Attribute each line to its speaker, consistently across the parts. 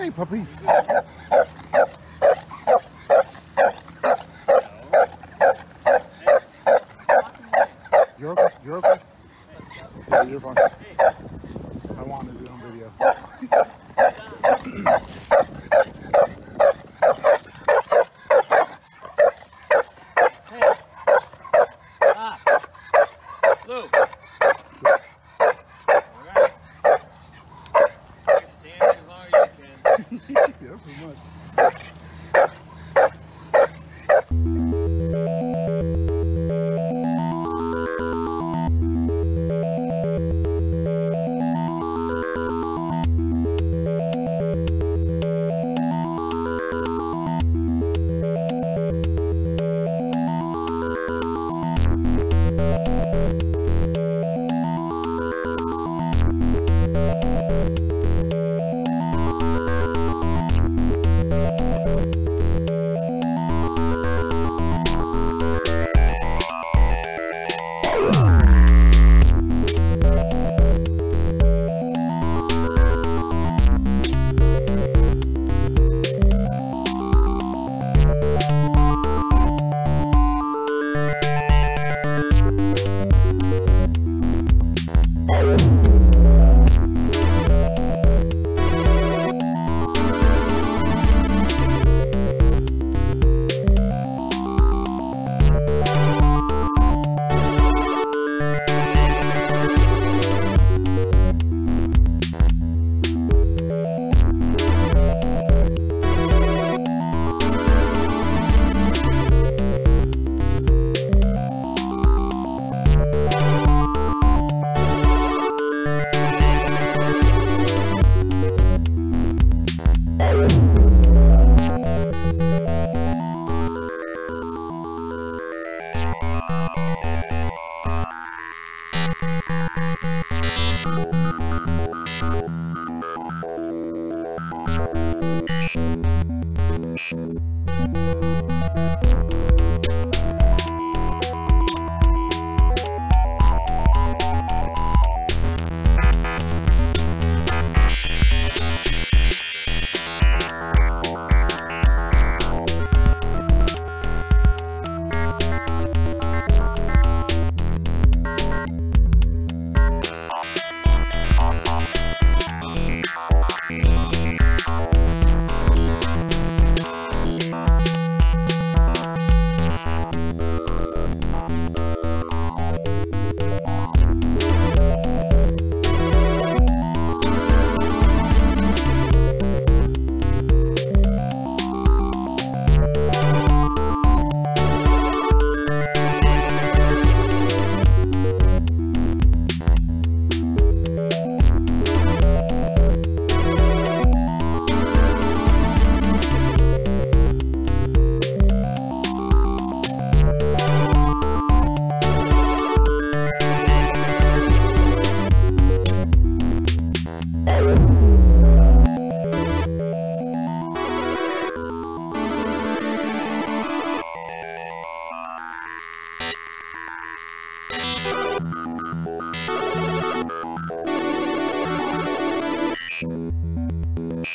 Speaker 1: Hey, puppies.
Speaker 2: Oh,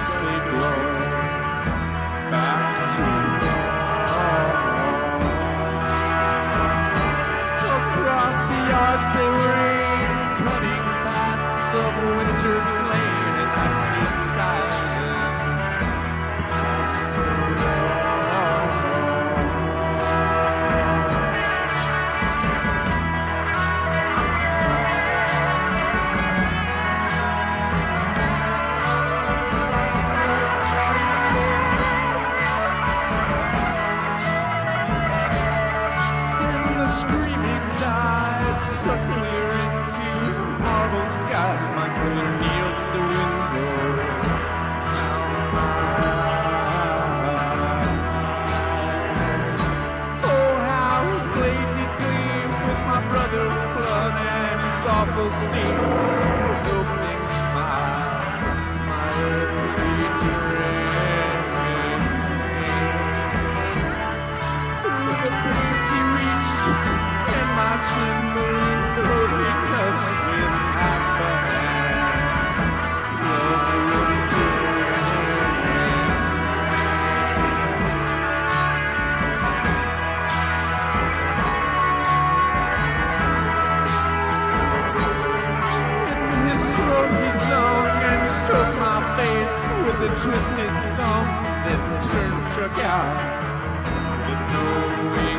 Speaker 2: dust they screaming sucked clear into marble sky. My brother kneeled to the window. Oh, how his blade did gleam with my brother's blood and its awful steam. Stroked my face with a twisted thumb, then turned struck out the knowing grain.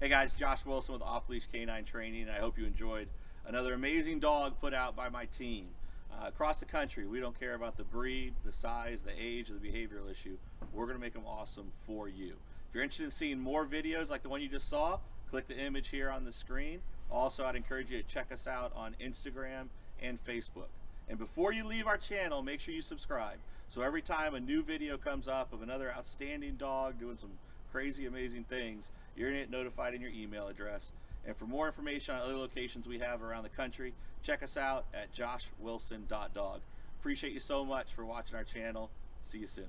Speaker 3: Hey guys, Josh Wilson with Off Leash Canine Training. I hope you enjoyed another amazing dog put out by my team. Uh, across the country, we don't care about the breed, the size, the age, or the behavioral issue. We're going to make them awesome for you. If you're interested in seeing more videos like the one you just saw, click the image here on the screen. Also, I'd encourage you to check us out on Instagram and Facebook. And before you leave our channel, make sure you subscribe. So every time a new video comes up of another outstanding dog doing some crazy, amazing things, you're going to get notified in your email address. And for more information on other locations we have around the country, check us out at joshwilson.dog. Appreciate you so much for watching our channel. See you soon.